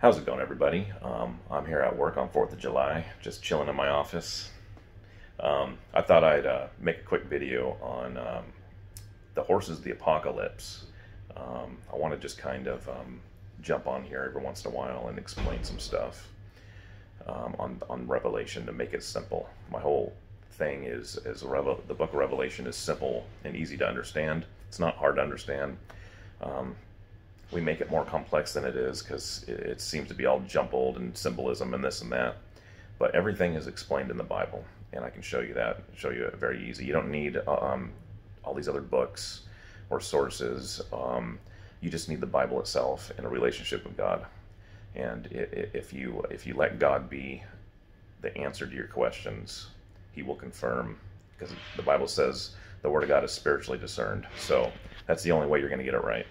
How's it going, everybody? Um, I'm here at work on 4th of July, just chilling in my office. Um, I thought I'd uh, make a quick video on um, the horses of the apocalypse. Um, I want to just kind of um, jump on here every once in a while and explain some stuff um, on, on Revelation to make it simple. My whole thing is, is the book of Revelation is simple and easy to understand. It's not hard to understand. Um, we make it more complex than it is because it, it, seems to be all jumbled and symbolism and this and that. But everything is explained in the Bible, and I can show you that. Show you it very easy. You don't need um, all these other books or sources. Um, you just need the Bible itself and a relationship with God. And if you if you let God be the answer to your questions, He will confirm. Because the Bible says the Word of God is spiritually discerned. So that's the only way you're going to get it right.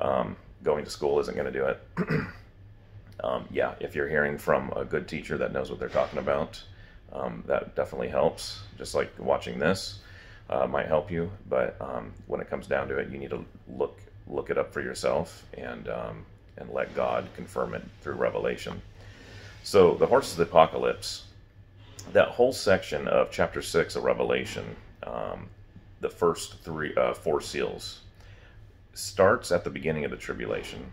Um, going to school isn't going to do it. um, yeah, if you're hearing from a good teacher that knows what they're talking about, um, that definitely helps. Just like watching this uh, might help you, but um, when it comes down to it, you need to look look it up for yourself and um, and let God confirm it through revelation. So the horses of the apocalypse, that whole section of chapter six of Revelation, um, the first three uh, four seals starts at the beginning of the tribulation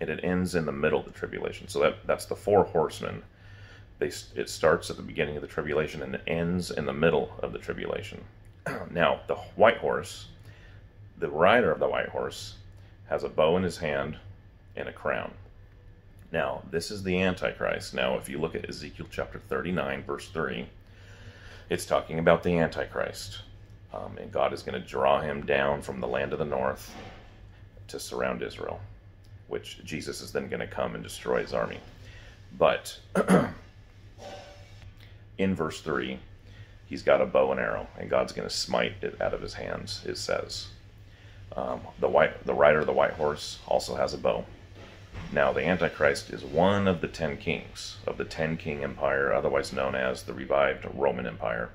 and it ends in the middle of the tribulation. So that that's the four horsemen. They it starts at the beginning of the tribulation and it ends in the middle of the tribulation. now, the white horse, the rider of the white horse has a bow in his hand and a crown. Now, this is the Antichrist. Now, if you look at Ezekiel chapter 39, verse 3, it's talking about the Antichrist. Um, and God is going to draw him down from the land of the north to surround Israel, which Jesus is then going to come and destroy his army. But in verse 3, he's got a bow and arrow, and God's going to smite it out of his hands, it says. Um, the white, the rider of the white horse also has a bow. Now, the Antichrist is one of the ten kings of the ten king empire, otherwise known as the revived Roman Empire.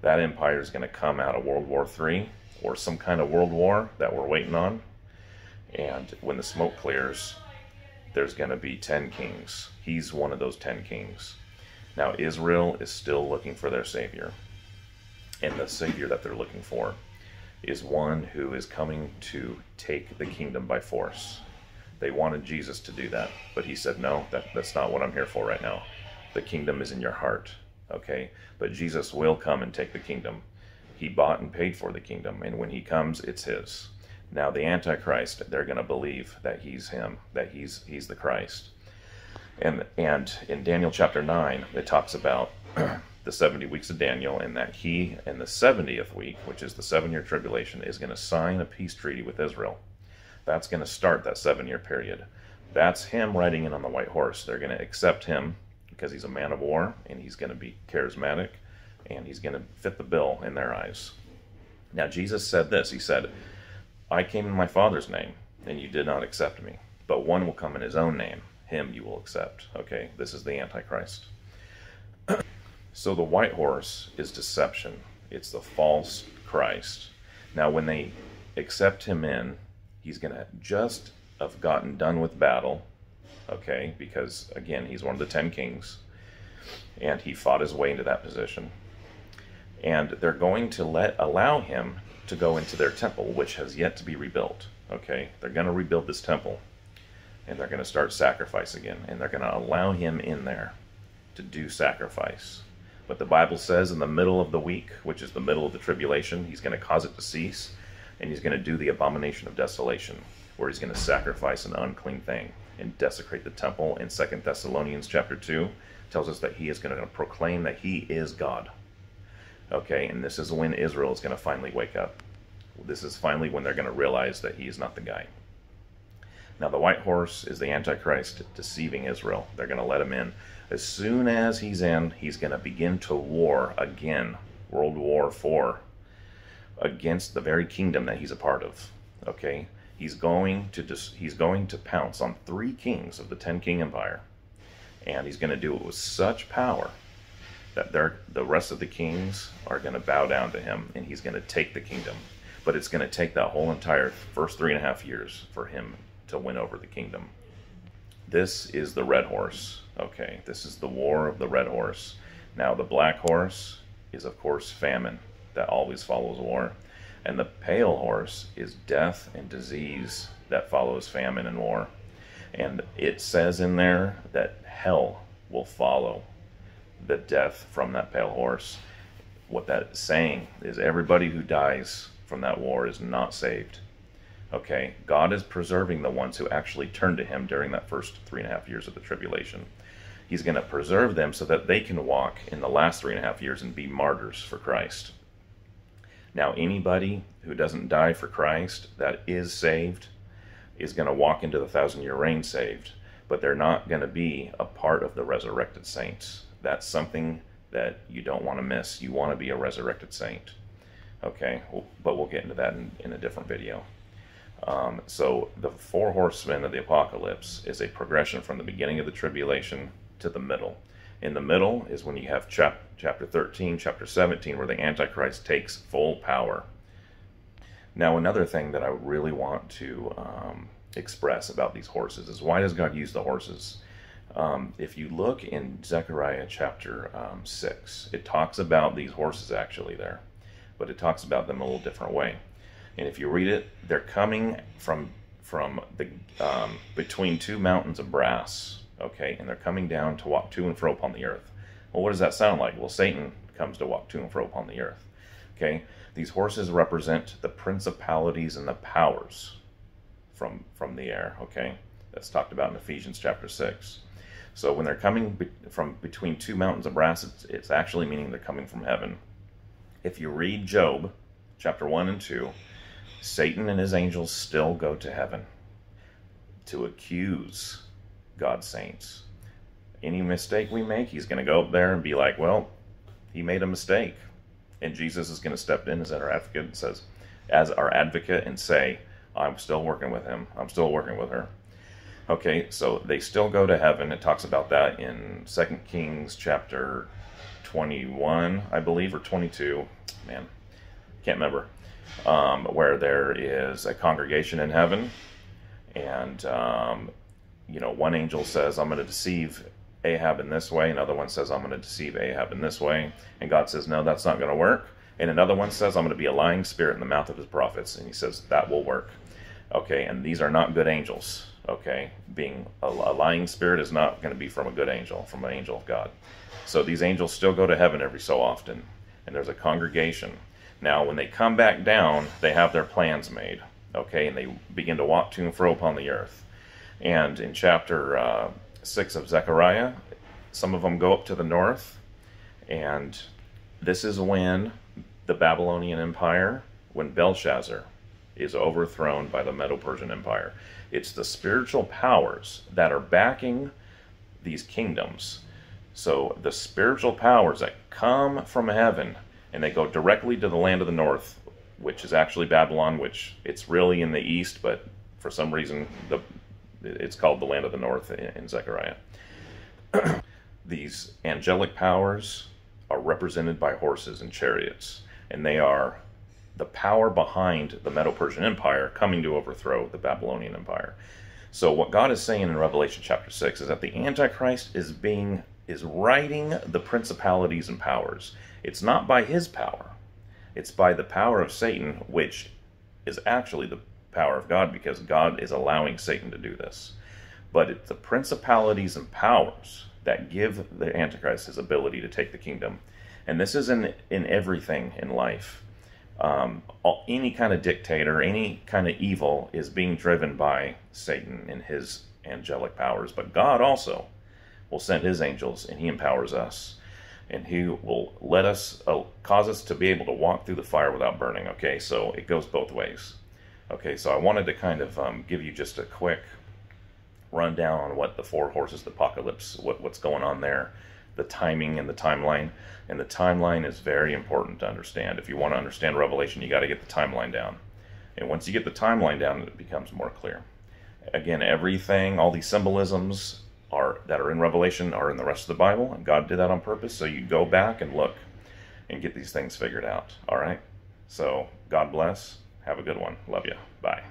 That empire is going to come out of World War III or some kind of world war that we're waiting on. And when the smoke clears, there's going to be 10 kings. He's one of those 10 kings. Now, Israel is still looking for their Savior. And the Savior that they're looking for is one who is coming to take the kingdom by force. They wanted Jesus to do that, but he said, No, that, that's not what I'm here for right now. The kingdom is in your heart, okay? But Jesus will come and take the kingdom. He bought and paid for the kingdom, and when he comes, it's his. Now the Antichrist, they're going to believe that he's him, that he's he's the Christ. And and in Daniel chapter 9, it talks about the 70 weeks of Daniel and that he in the 70th week, which is the 7-year tribulation, is going to sign a peace treaty with Israel. That's going to start that 7-year period. That's him riding in on the white horse. They're going to accept him because he's a man of war and he's going to be charismatic and he's going to fit the bill in their eyes. Now Jesus said this. He said, I came in my Father's name, and you did not accept me. But one will come in his own name. Him you will accept. Okay, this is the Antichrist. so the white horse is deception. It's the false Christ. Now, when they accept him in, he's going to just have gotten done with battle. Okay, because again, he's one of the ten kings, and he fought his way into that position. And they're going to let allow him to go into their temple, which has yet to be rebuilt. Okay, they're going to rebuild this temple, and they're going to start sacrifice again, and they're going to allow him in there to do sacrifice. But the Bible says in the middle of the week, which is the middle of the tribulation, he's going to cause it to cease, and he's going to do the abomination of desolation, where he's going to sacrifice an unclean thing and desecrate the temple. In Second Thessalonians chapter 2 tells us that he is going to proclaim that he is God. Okay, and this is when Israel is going to finally wake up. This is finally when they're going to realize that he's not the guy. Now, the white horse is the Antichrist deceiving Israel. They're going to let him in. As soon as he's in, he's going to begin to war again, World War IV, against the very kingdom that he's a part of. Okay, he's going to dis- he's going to pounce on three kings of the ten king empire, and he's going to do it with such power that the rest of the kings are going to bow down to him and he's going to take the kingdom. But it's going to take that whole entire first three and a half years for him to win over the kingdom. this is the red horse. Okay, this is the war of the red horse. Now, the black horse is, of course, famine that always follows war. And the pale horse is death and disease that follows famine and war. And it says in there that hell will follow the death from that pale horse. What that is saying is everybody who dies from that war is not saved. Okay, God is preserving the ones who actually turn to Him during that first three and a half years of the tribulation. He's going to preserve them so that they can walk in the last three and a half years and be martyrs for Christ. Now, anybody who doesn't die for Christ that is saved is going to walk into the thousand year reign saved, but they're not going to be a part of the resurrected saints. That's something that you don't want to miss. You want to be a resurrected saint. Okay, but we'll get into that in, in a different video. Um, so the four horsemen of the apocalypse is a progression from the beginning of the tribulation to the middle. In the middle is when you have chap- chapter 13, chapter 17, where the Antichrist takes full power. Now, another thing that I really want to um, express about these horses is why does God use the horses? Um, if you look in Zechariah chapter um, 6, it talks about these horses actually there, but it talks about them a little different way. And if you read it, they're coming from from the um, between two mountains of brass, okay, and they're coming down to walk to and fro upon the earth. Well, what does that sound like? Well, Satan comes to walk to and fro upon the earth. Okay, these horses represent the principalities and the powers from from the air. Okay, that's talked about in Ephesians chapter six. So when they're coming be- from between two mountains of brass, it's, it's actually meaning they're coming from heaven. If you read Job chapter one and two Satan and his angels still go to heaven to accuse God's saints. Any mistake we make, he's going to go up there and be like, well, he made a mistake. And Jesus is going to step in as our advocate and says, as our advocate and say, I'm still working with him. I'm still working with her. Okay, so they still go to heaven. It talks about that in Second Kings chapter 21, I believe, or 22. Man, can't remember um, where there is a congregation in heaven, and um, you know, one angel says, "I'm going to deceive Ahab in this way," another one says, "I'm going to deceive Ahab in this way," and God says, "No, that's not going to work." And another one says, "I'm going to be a lying spirit in the mouth of his prophets," and he says that will work. Okay, and these are not good angels. Okay, being a, a lying spirit is not going to be from a good angel, from an angel of God. So these angels still go to heaven every so often, and there's a congregation now, when they come back down, they have their plans made, okay, and they begin to walk to and fro upon the earth. And in chapter uh, 6 of Zechariah, some of them go up to the north, and this is when the Babylonian Empire, when Belshazzar is overthrown by the Medo Persian Empire. It's the spiritual powers that are backing these kingdoms. So the spiritual powers that come from heaven and they go directly to the land of the north, which is actually Babylon, which it's really in the east, but for some reason the it's called the land of the north in Zechariah. These angelic powers are represented by horses and chariots, and they are the power behind the Medo-Persian Empire coming to overthrow the Babylonian Empire. So what God is saying in Revelation chapter 6 is that the Antichrist is being is riding the principalities and powers. It's not by his power, it's by the power of Satan, which is actually the power of God because God is allowing Satan to do this. But it's the principalities and powers that give the Antichrist his ability to take the kingdom. And this is in, in everything in life. Um, all, any kind of dictator, any kind of evil is being driven by Satan and his angelic powers. But God also will send his angels and he empowers us. And he will let us uh, cause us to be able to walk through the fire without burning. Okay so it goes both ways. Okay so i wanted to kind of um, give you just a quick rundown on what the four horses of the apocalypse what, what's going on there the timing and the timeline and the timeline is very important to understand if you want to understand revelation you got to get the timeline down and once you get the timeline down it becomes more clear again everything all these symbolisms are that are in Revelation are in the rest of the Bible, and God did that on purpose. So you go back and look and get these things figured out. All right. So God bless. Have a good one. Love you. Bye.